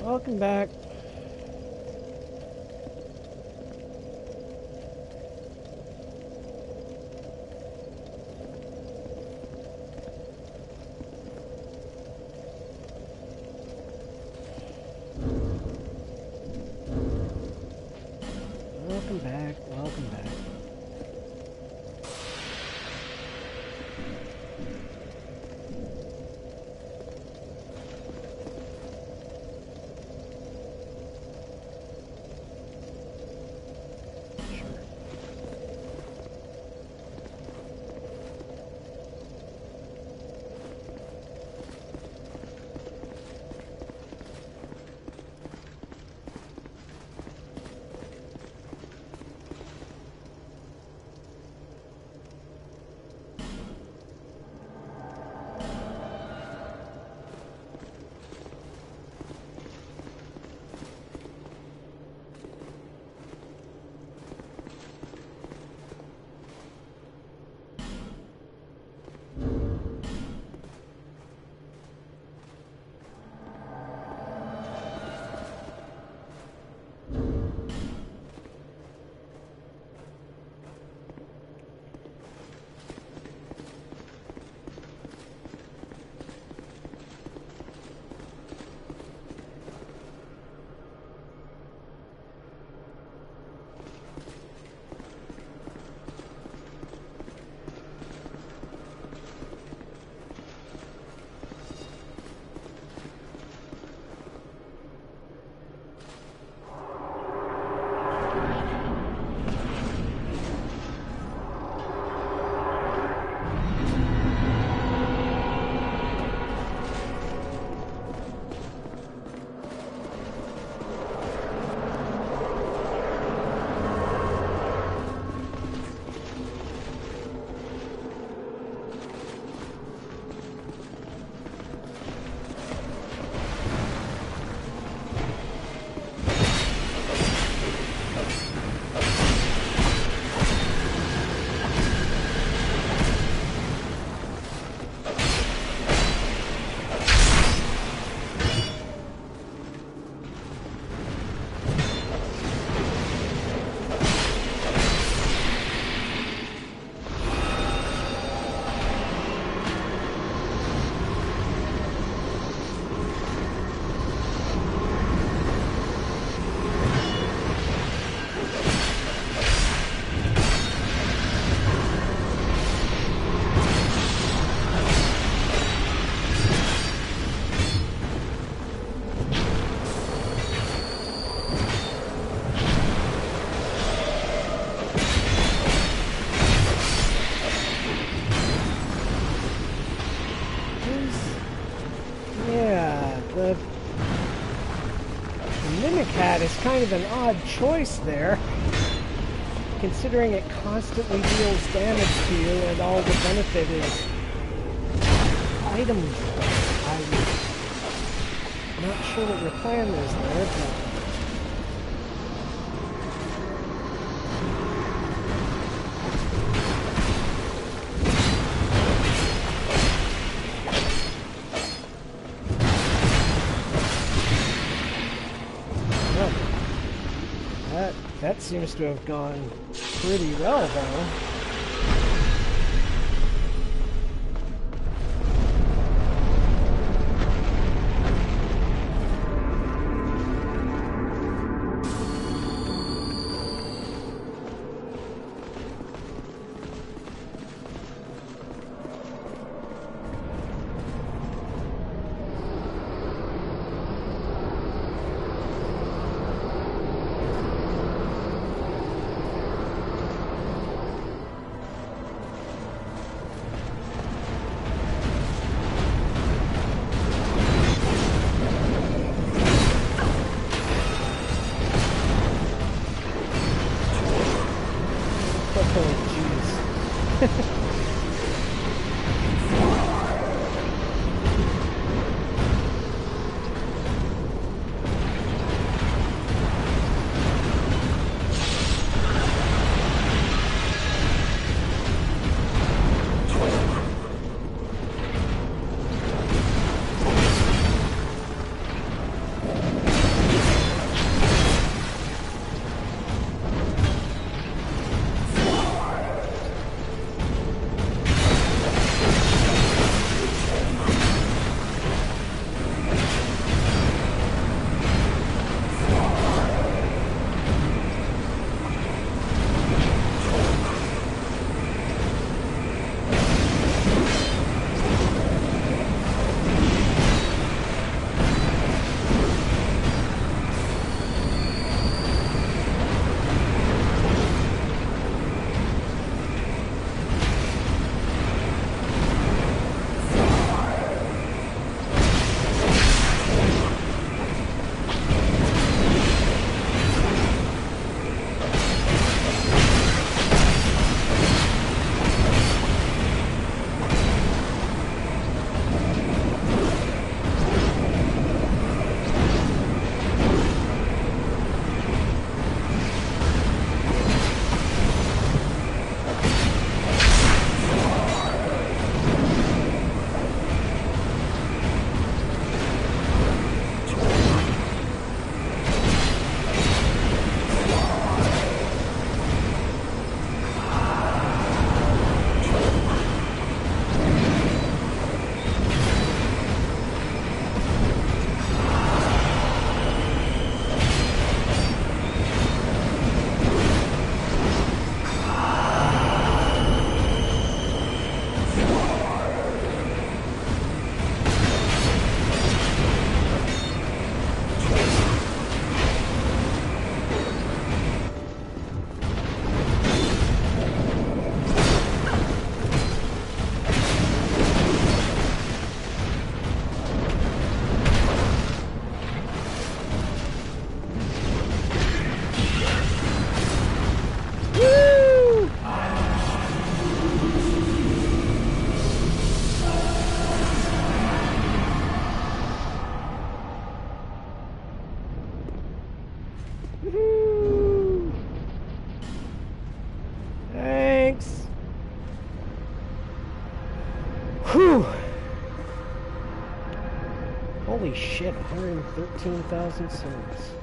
Welcome back. Mimicat is kind of an odd choice there, considering it constantly deals damage to you and all the benefit is items. I'm not sure what your plan is there, but seems to have gone pretty well, though. shit, 113,000 souls.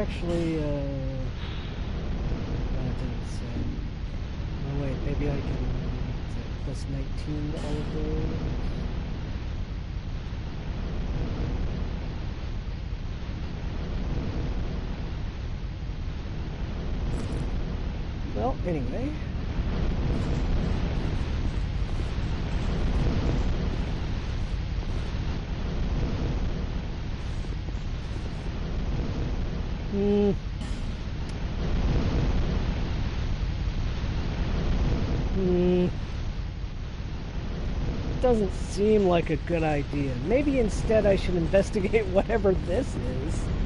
actually, uh, uh, wait, maybe I can, uh, plus 19 all of those. Well, anyway. doesn't seem like a good idea. Maybe instead I should investigate whatever this is.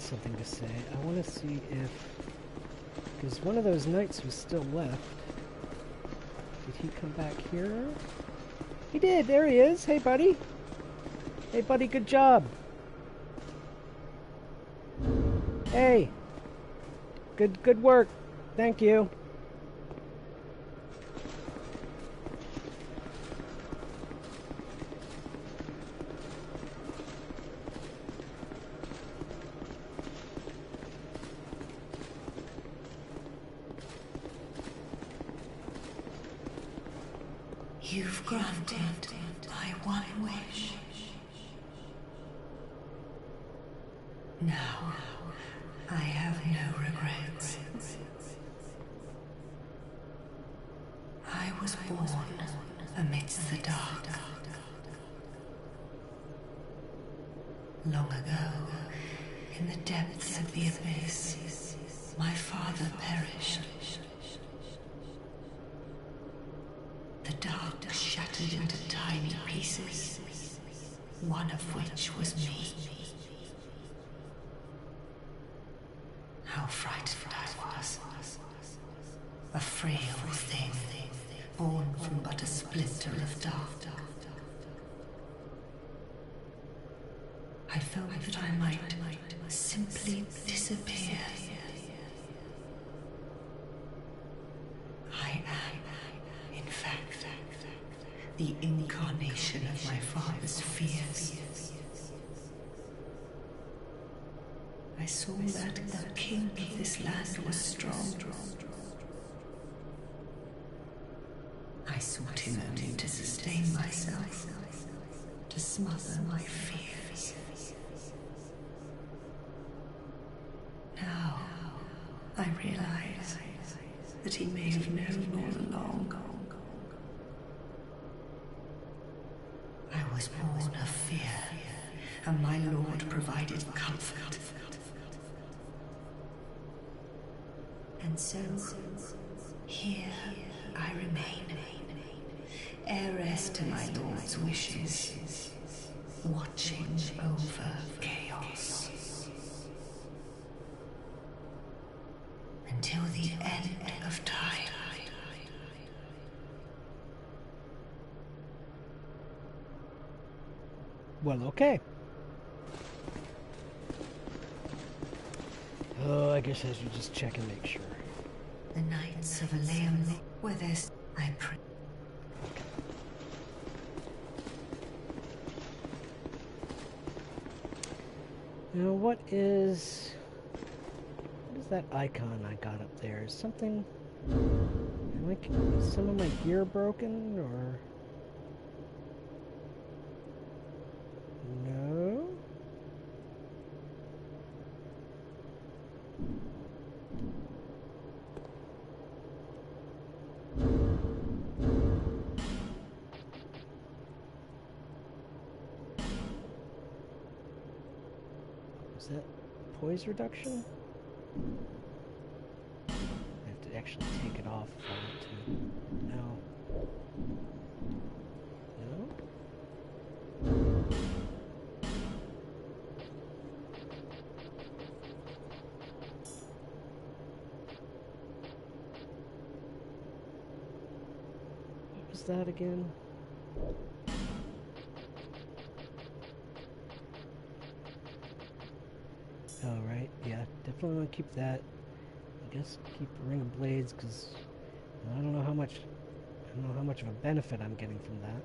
has something to say. I want to see if... Because one of those knights was still left. Did he come back here? He did! There he is! Hey, buddy! Hey, buddy, good job! Hey! Good, good work! Thank you! Now, I have no regrets. I was born amidst the dark. Long ago, in the depths of the abyss, my father perished. The dark shattered into tiny pieces, one of which was me. felt that I might simply disappear. I am, in fact, the incarnation of my father's fears. I saw that the king of this land was strong. I sought him only to sustain myself, to smother my fear. realize that he may have known all along. I was born of fear, and my lord provided comfort. And so, here I remain, heiress to my lord's wishes, watching over chaos. Well, okay. Oh, I guess I should just check and make sure. The Knights of Eleum with this, I pray. Now, what is... What is that icon I got up there? Is something... Like, is some of my gear broken, or... poise reduction? I have to actually take it off if I want to. No. No? What was that again? Oh, right. Yeah, definitely want to keep that. I guess keep Ring of Blades because I don't know how much. I don't know how much of a benefit I'm getting from that.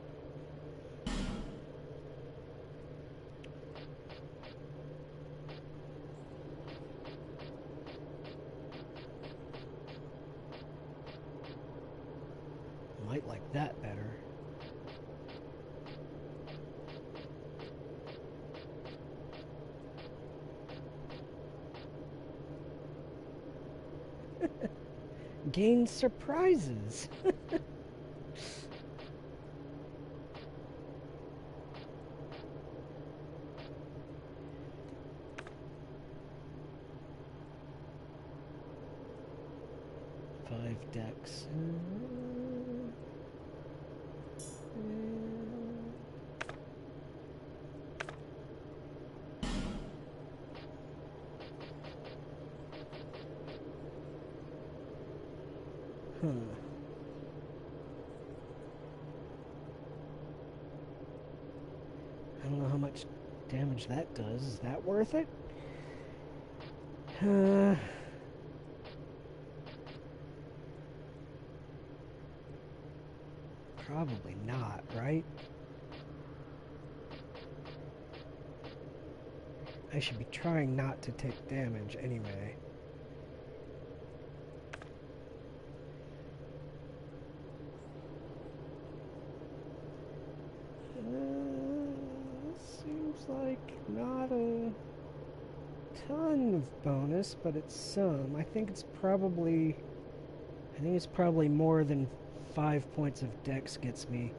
Might like that better. Surprises. Five decks. Hmm. I don't know how much damage that does. Is that worth it? Uh, probably not, right? I should be trying not to take damage anyway. Uh, seems like not a ton of bonus, but it's some. I think it's probably, I think it's probably more than five points of dex gets me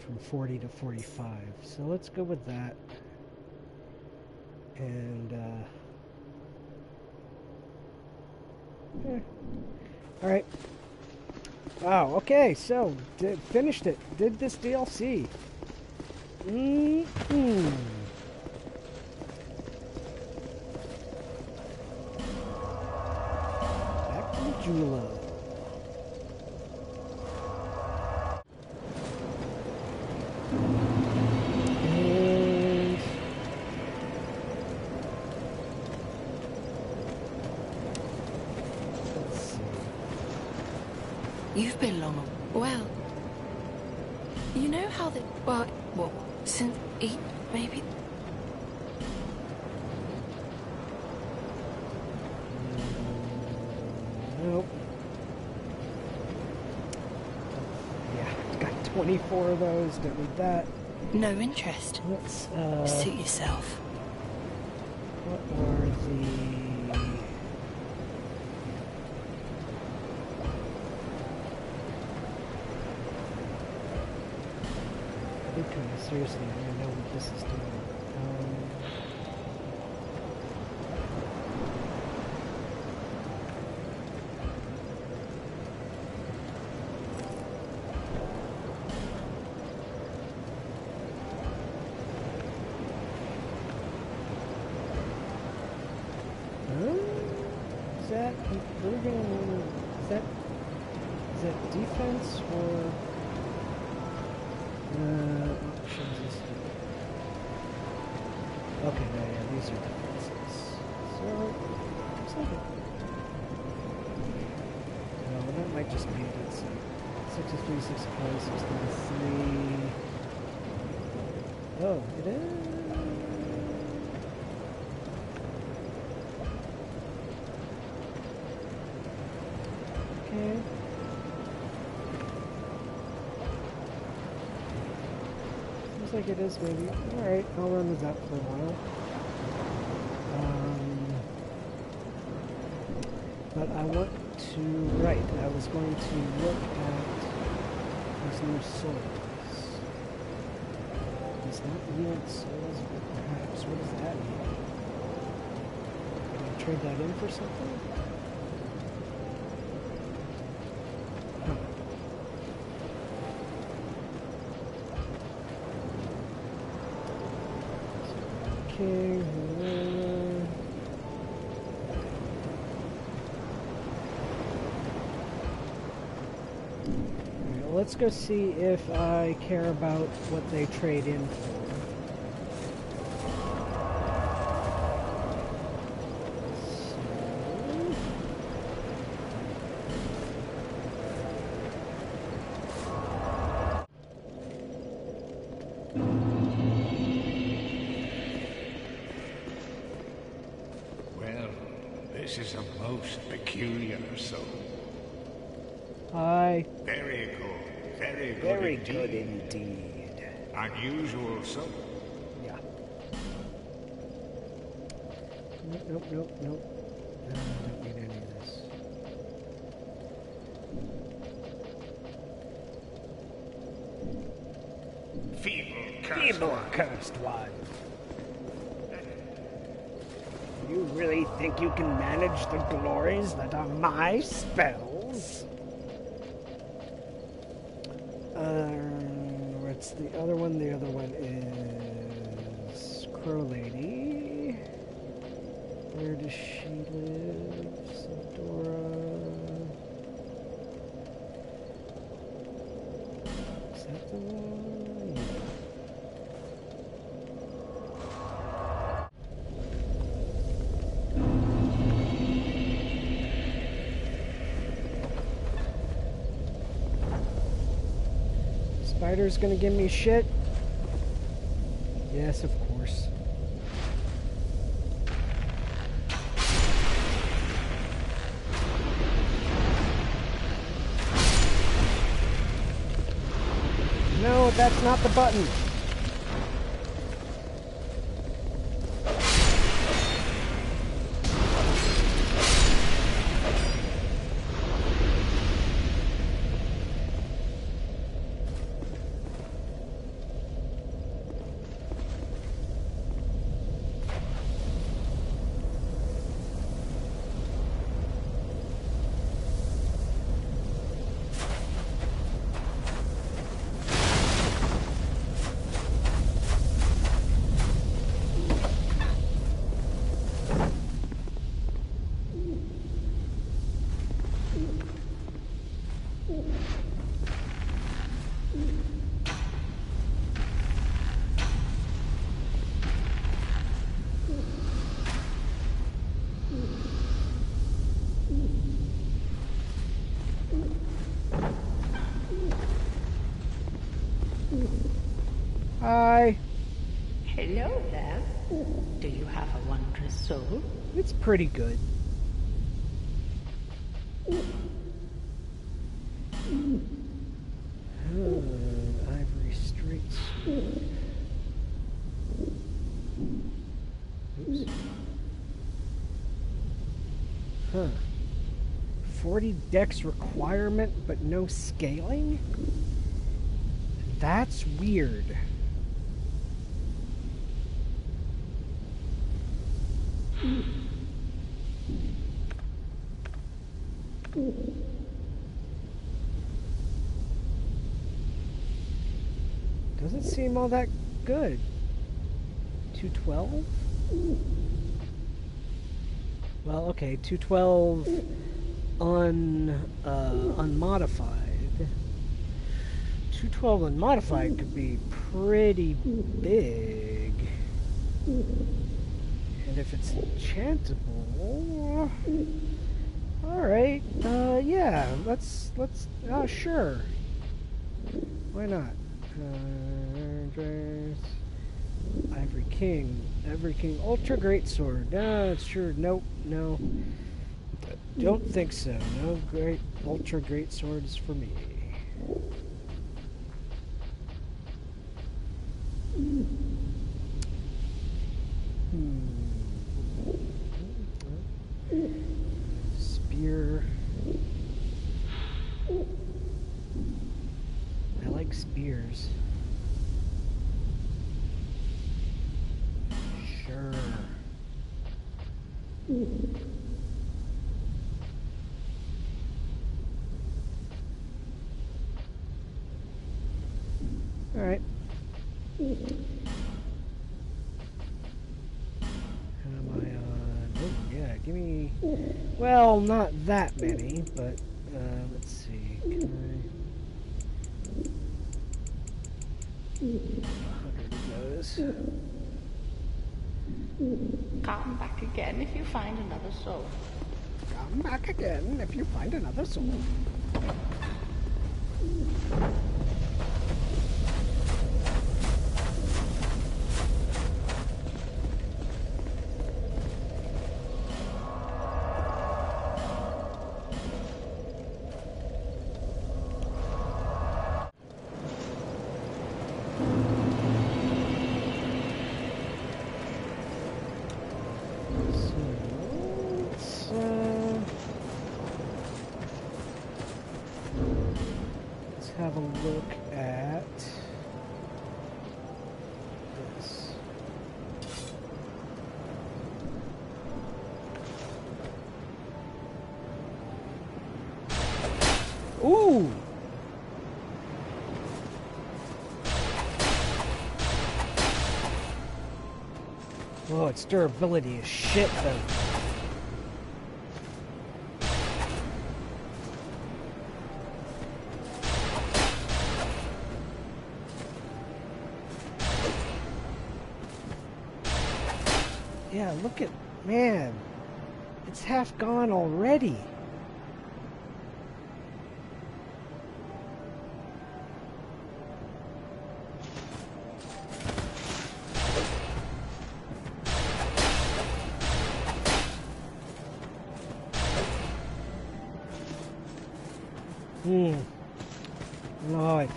from 40 to 45. So let's go with that. And, uh, eh. all right. Wow, okay, so did, finished it. Did this DLC. Mm -hmm. Back to Jula. And let's see. You've been long. Well, you know how the well, well, since eight, maybe. Nope. Yeah, got 24 of those. Don't need that. No interest. Let's, uh, Suit yourself. what are the... I think seriously, I don't know what this is doing. Um, Huh? Is that improving? Is that is that defense or uh, options? Okay, no, yeah, these are defenses. So looks like it. No, that might just be it. It's 63, 65, 63. Oh, it is. Like it is maybe. Alright, I'll run with that for a while. Um, but I want to, right, I was going to look at these new souls. Does not yield souls, perhaps, what does that mean? Can I trade that in for something? Huh. King, uh, Alright, let's go see if I care about what they trade in for. Well, this is a most peculiar soul. Hi. Very good. Very good Very indeed. good indeed. Unusual soul. Yeah. Nope, nope, nope, nope. No, I don't need any of this. Feeble curse. Evil cursed one. You really think you can manage the glories that are my spells? Um, what's the other one? The other one Crow Lady. Where does she live? Tseldora. Is that the one? Spider's gonna give me shit? The button. Soul? It's pretty good. Oh, ivory streets. Oops. Huh. 40 dex requirement, but no scaling? That's weird. Doesn't seem all that good. 212? Well, okay, 212 un, uh, unmodified. 212 unmodified could be pretty big. And if it's enchantable... Alright, uh, yeah, let's, let's, oh, sure. Why not? Uh, Andres, Ivory King, Ivory King, Ultra Great Sword. No, sure, nope, no. Don't think so. No great, Ultra Great Swords for me. Alright. Am I on? Oh, yeah, give me. Well, not that many, but uh, let's see. Can I. 100 of those. Come back again if you find another soul. Come back again if you find another soul. Whoa, its durability is shit though. Yeah, look at man. It's half gone already.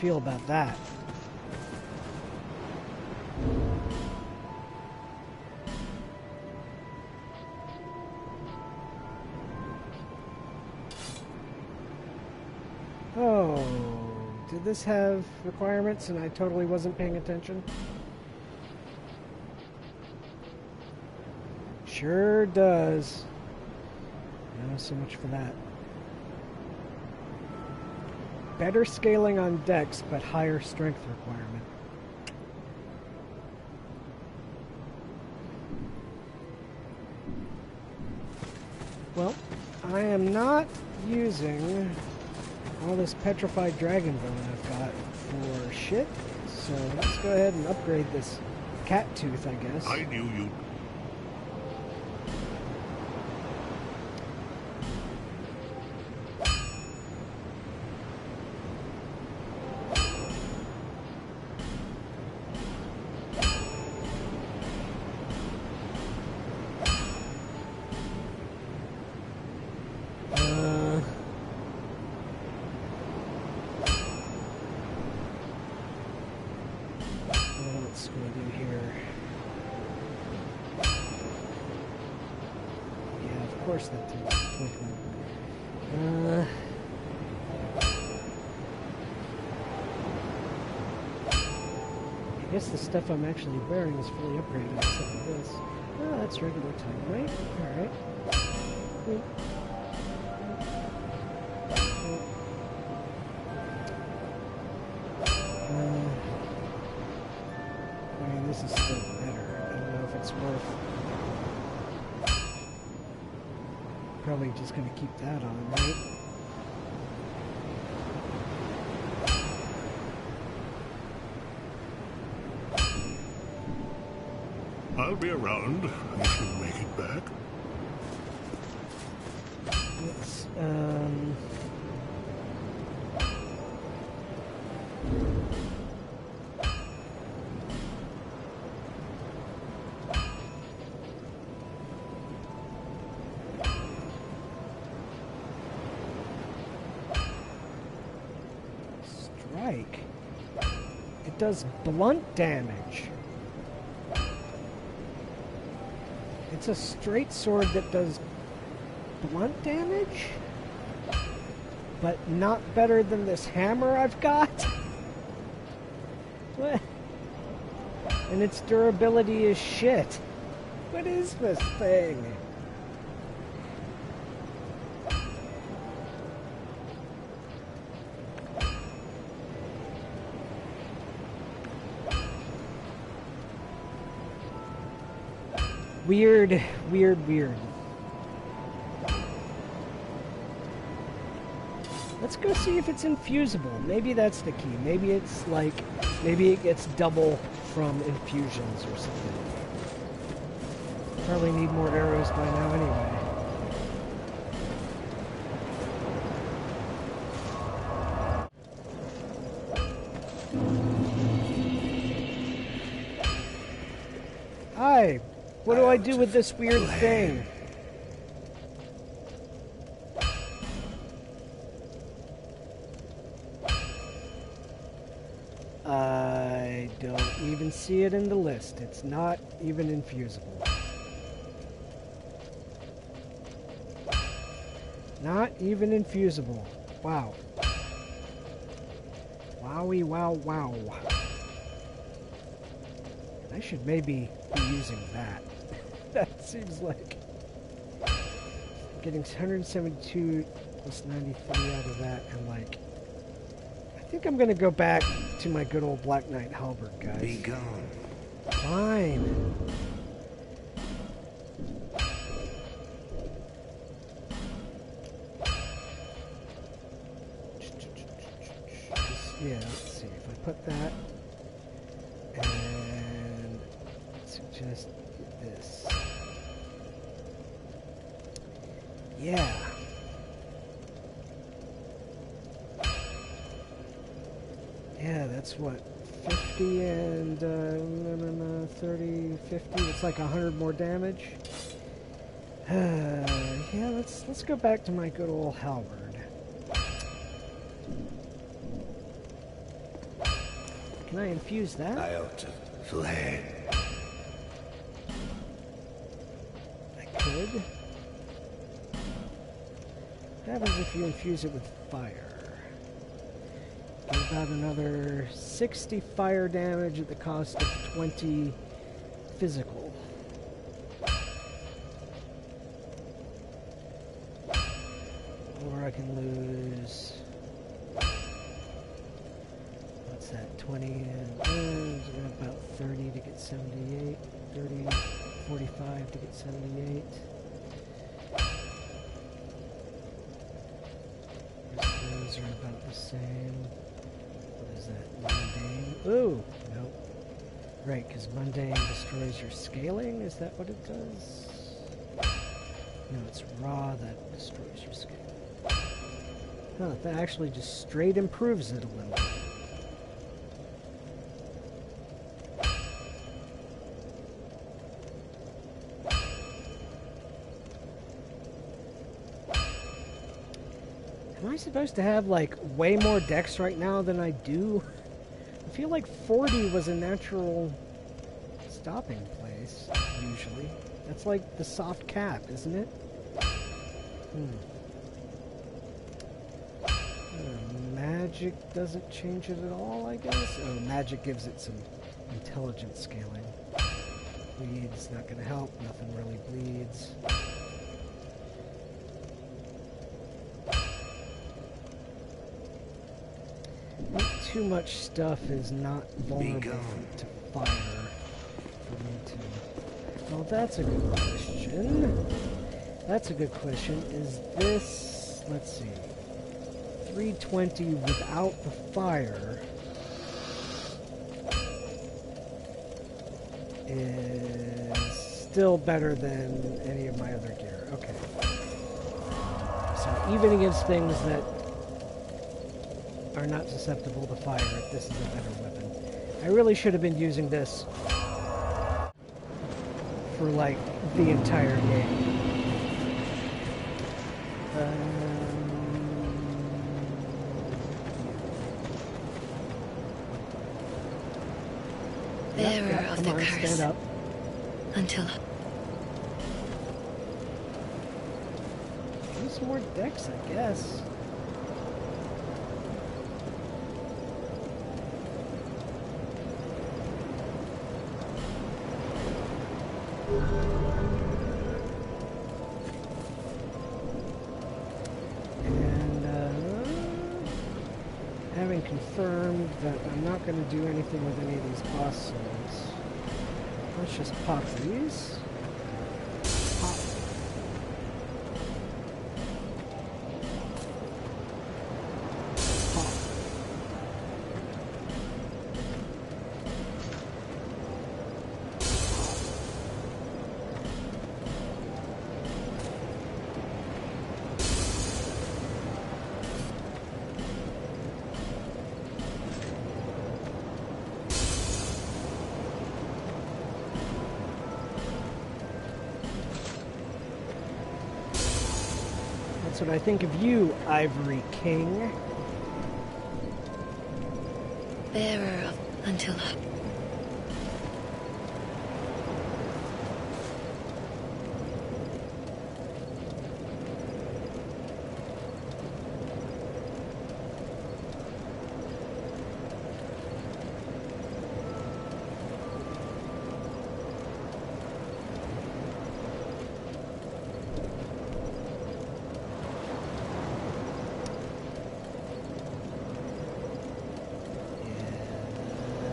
Feel about that. Oh, did this have requirements and I totally wasn't paying attention? Sure does. No, so much for that. Better scaling on dex, but higher strength requirement. Well, I am not using all this petrified dragon bone I've got for shit, so let's go ahead and upgrade this cat tooth, I guess. I knew you'd Uh, what's going to do here? Yeah, of course that didn't click on. Uh, I guess the stuff I'm actually wearing is fully upgraded except for this. Oh, that's regular time, right? Alright. Uh, I mean, this is still better. I don't know if it's worth. Probably just gonna keep that on, right? I'll be around if you make it back. Let's, um. Strike. It does blunt damage. It's a straight sword that does blunt damage? But not better than this hammer I've got? What? And its durability is shit. What is this thing? Weird, weird, weird. Let's go see if it's infusible. Maybe that's the key. Maybe it's like, maybe it gets double from infusions or something. Probably need more arrows by now anyway. What do I do with this weird thing? I don't even see it in the list. It's not even infusible. Not even infusible. Wow. Wowie wow wow. I should maybe be using that. Seems like I'm getting 172 plus 93 out of that and like I think I'm gonna go back to my good old Black Knight halberd, guys. Be gone. Fine. Yeah, let's see. If I put that Yeah. Yeah, that's what 50 and uh, no, no, no, 30, 50. It's like 100 more damage. yeah, let's let's go back to my good old halberd. Can I infuse that? I ought happens if you infuse it with fire? Get about another 60 fire damage at the cost of 20 physical. Or I can lose. What's that? 20 and uh, about 30 to get 78. 30, 45 to get 78. Those are about the same. What is that? Mundane? Ooh! Nope. Right, because mundane destroys your scaling? Is that what it does? No, it's raw that destroys your scaling. Huh, that actually just straight improves it a little. Am supposed to have like way more dex right now than I do? I feel like 40 was a natural stopping place, usually. That's like the soft cap, isn't it? Hmm. Uh, magic doesn't change it at all, I guess? Oh, magic gives it some intelligence scaling. Bleeds, not gonna help, nothing really bleeds. Too much stuff is not vulnerable to fire for me to. Well, that's a good question. That's a good question. Is this, let's see, 320 without the fire is still better than any of my other gear. Okay. So even against things that are not susceptible to fire, this is a better weapon. I really should have been using this for like the entire game. Um, Bearer yep, of the on, curse. stand up. Until more dex, I guess. Anything with any of these boss souls, let's just pop these. That's what I think of you, Ivory King. Bearer of until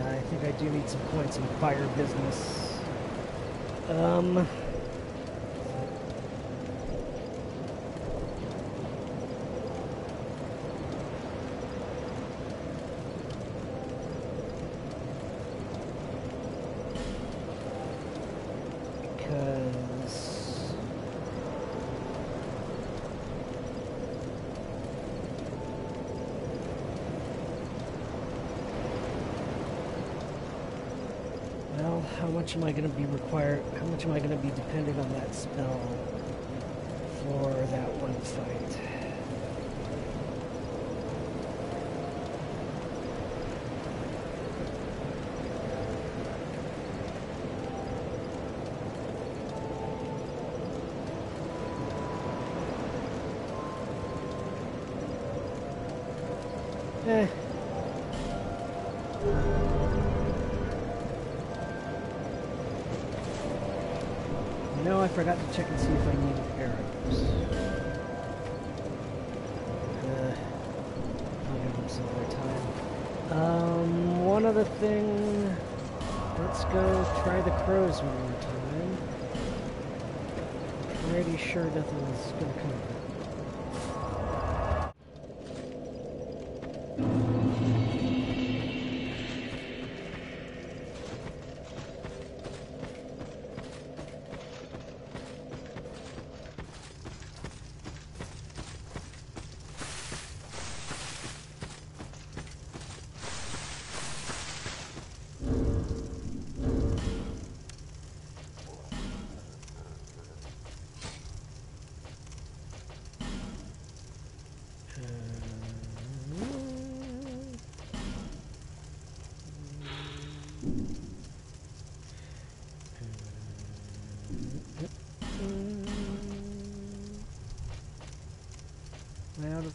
Yeah, I think I do need some points in fire business. Um. Because Well, how much am I going to be required? How much am I going to be dependent on that spell for that one fight? Eh. Forgot to check and see if I needed arrows. Uh, some more time. Um, one other thing. Let's go try the crows one more time. Pretty sure nothing's gonna come.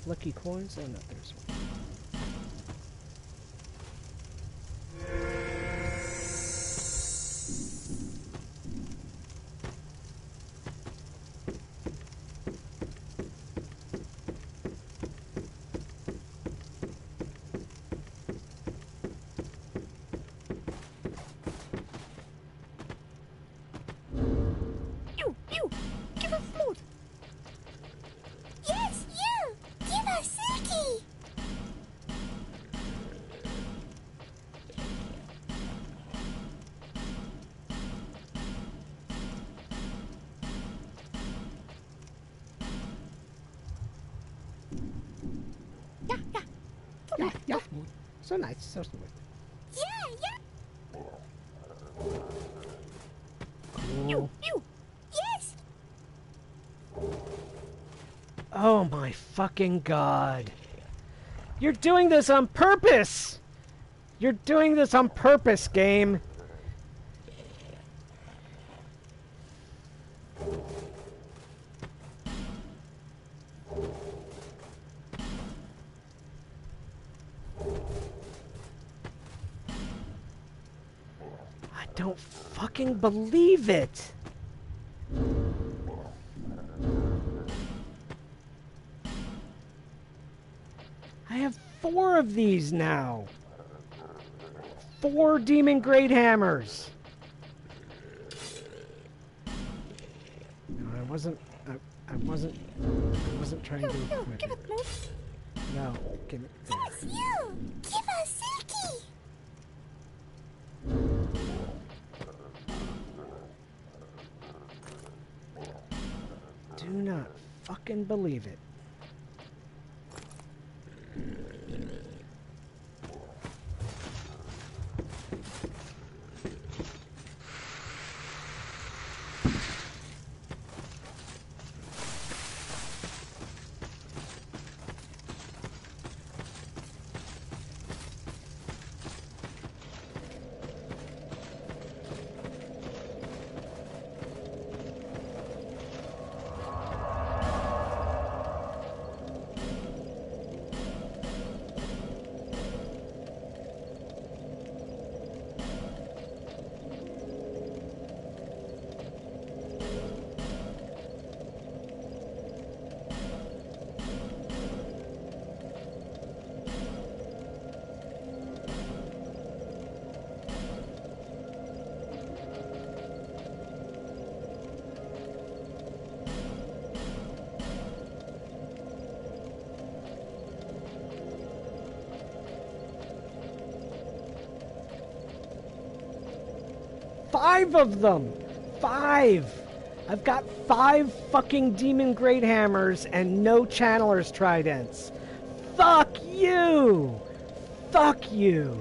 Lucky coins? Oh no, there's one. Yeah, yeah! Cool. You! Yes! Oh my fucking god. You're doing this on purpose! You're doing this on purpose, game! Believe it! I have four of these now. Four demon great hammers. No, I wasn't. I, I wasn't. I wasn't trying to. No, give it. more! No, give it. there. Yes, you! Give us Silky! Do not fucking believe it. Five of them! Five! I've got five fucking demon great hammers and no channeler's tridents. Fuck you! Fuck you!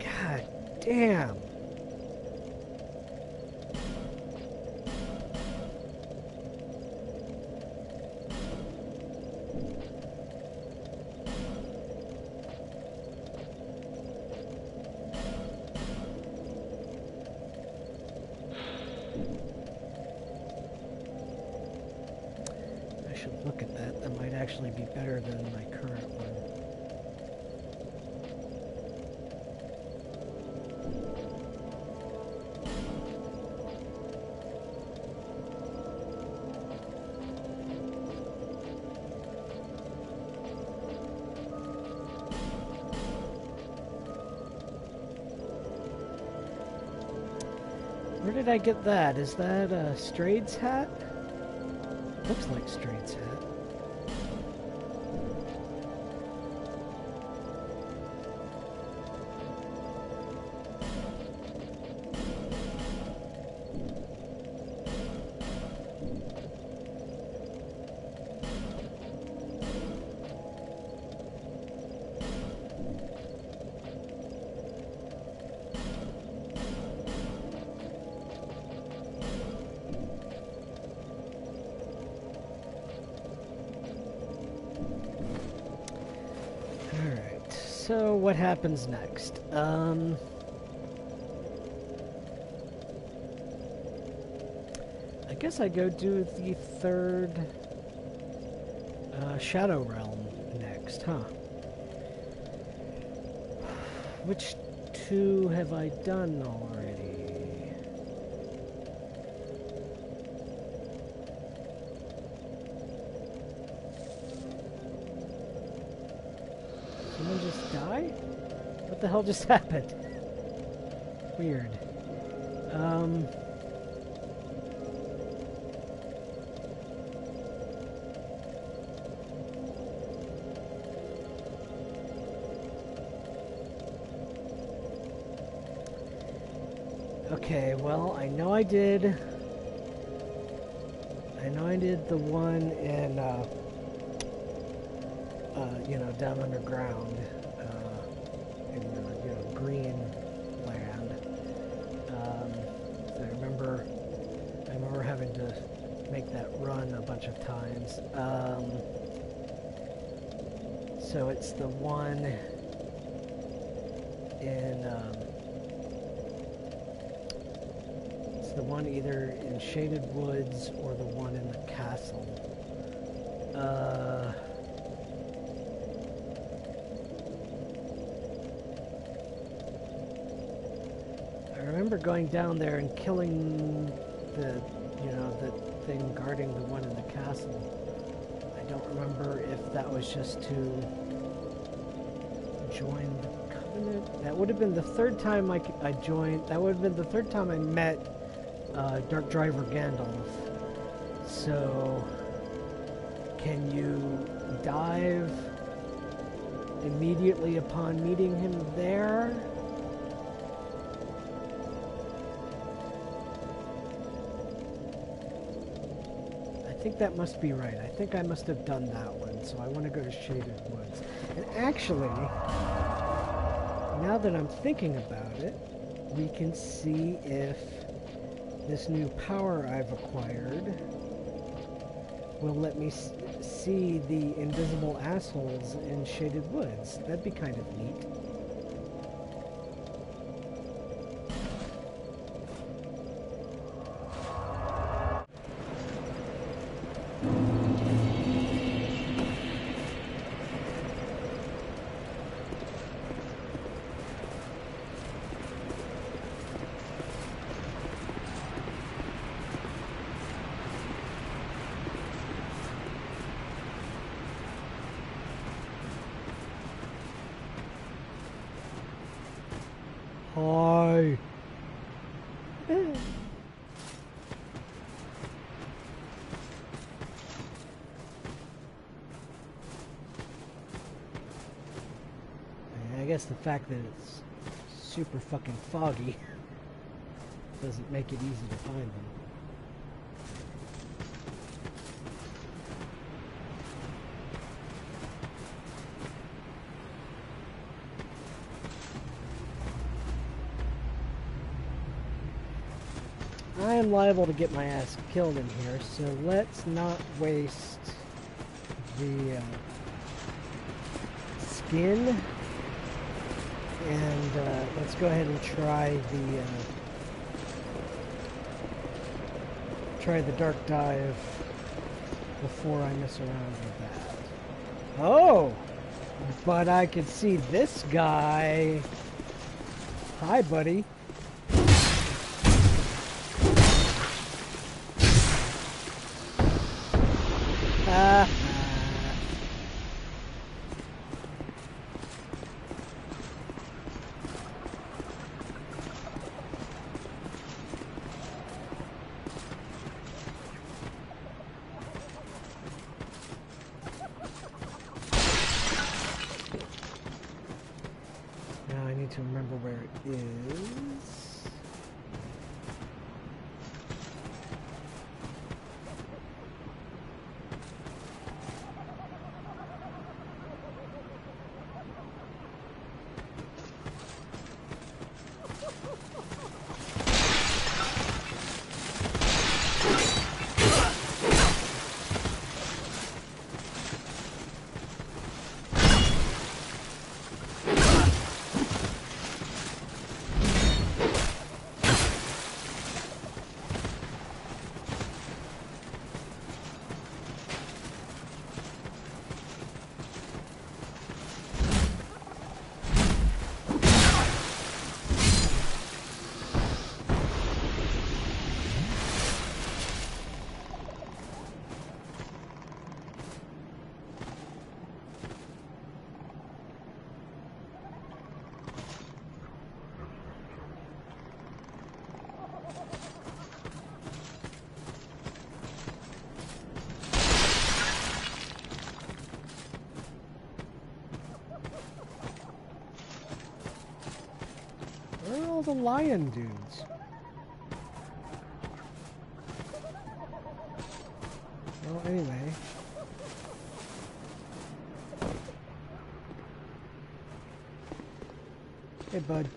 God damn. Where at that? Is that a Straid's hat? Looks like Straid's hat. So what happens next? Um. I guess I go do the third uh, Shadow Realm next, huh? Which two have I done already? Someone just die? What the hell just happened? Weird. Um. Okay, well, I know I did. I know I did the one in, uh, uh, you know, down underground, bunch of times. Um, so it's the one in, um, it's the one either in Shaded Woods or the one in the castle. Uh, I remember going down there and killing the, you know, the thing guarding the one in the castle. I don't remember if that was just to join the covenant. That would have been the third time I joined. That would have been the third time I met uh, Darkdiver Grandahl. So, can you dive immediately upon meeting him there? Think that must be right. I think I must have done that one, so I want to go to Shaded Woods. And actually, now that I'm thinking about it, we can see if this new power I've acquired will let me see the invisible assholes in Shaded Woods. That'd be kind of neat. Hi. I guess the fact that it's super fucking foggy doesn't make it easy to find them. I am liable to get my ass killed in here, so let's not waste the uh, skin. And uh, let's go ahead and try the uh, try the dark dive before I mess around with that. Oh, but I can see this guy. Hi, buddy. The lion dudes? Well, anyway. Hey, bud.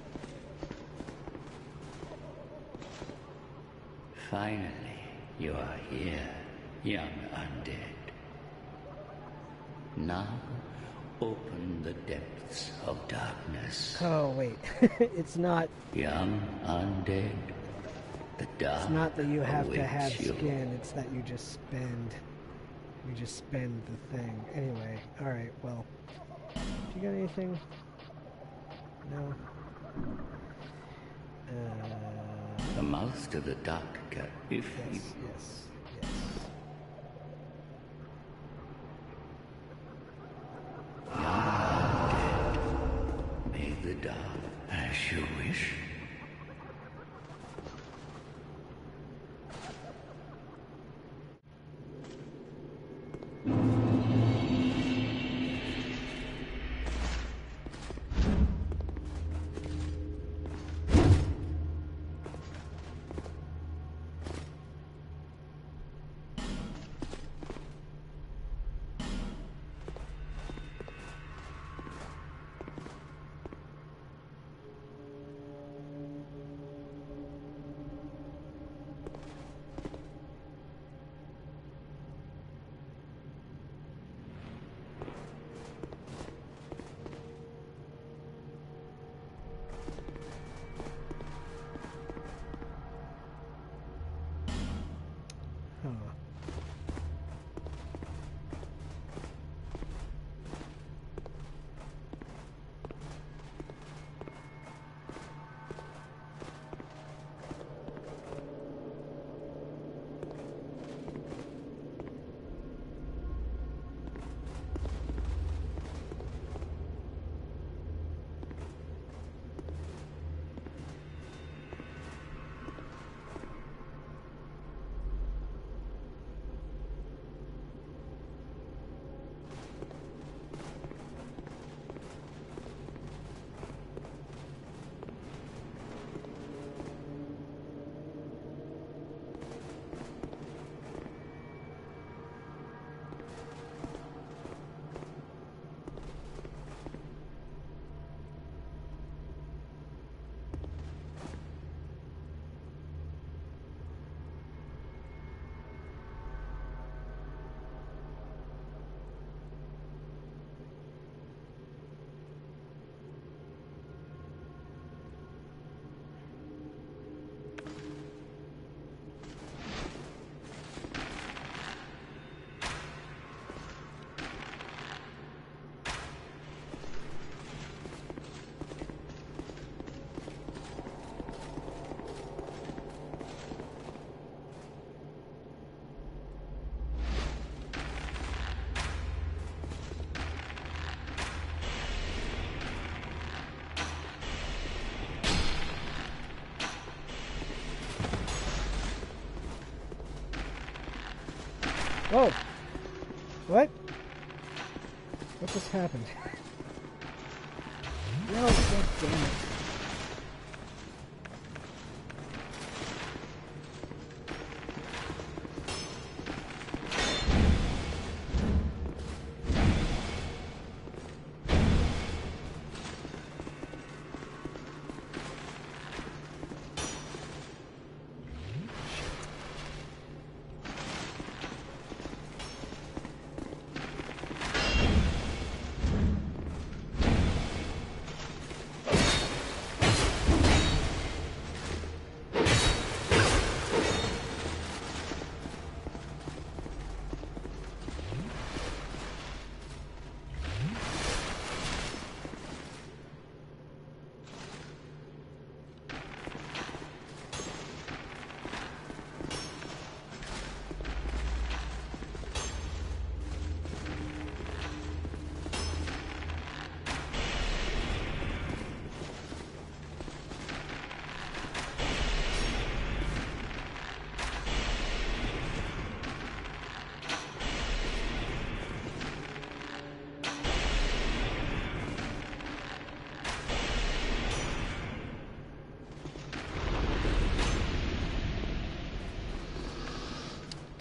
Finally, you are here, young undead. Now, open the depths of darkness. Oh, wait. it's not Young undead, the dark It's not that you have to have you. skin, it's that you just spend you just spend the thing. Anyway, alright, well. Do you got anything? No. Uh The mouth to the dark cat, if yes, yes, yes. Just happened? No, god damn it.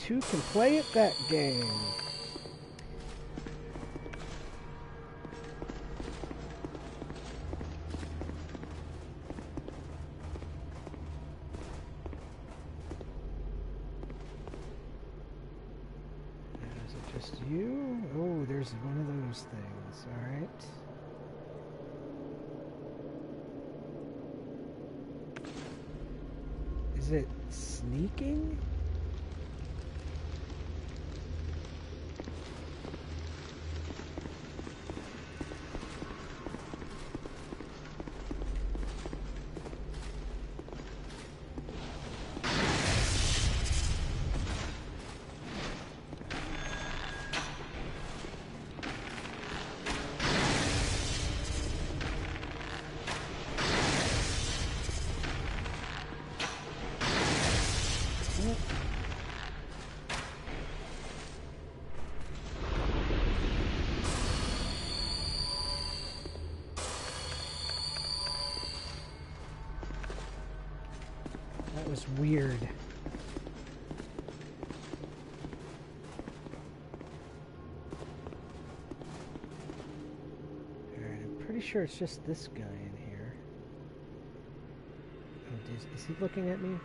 Two can play at that game. Is it just you? Oh, there's one of those things. Alright. Is it sneaking? Was weird. Alright, I'm pretty sure it's just this guy in here. Oh, is, is he looking at me?